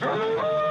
Música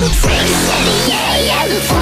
It, yeah, yeah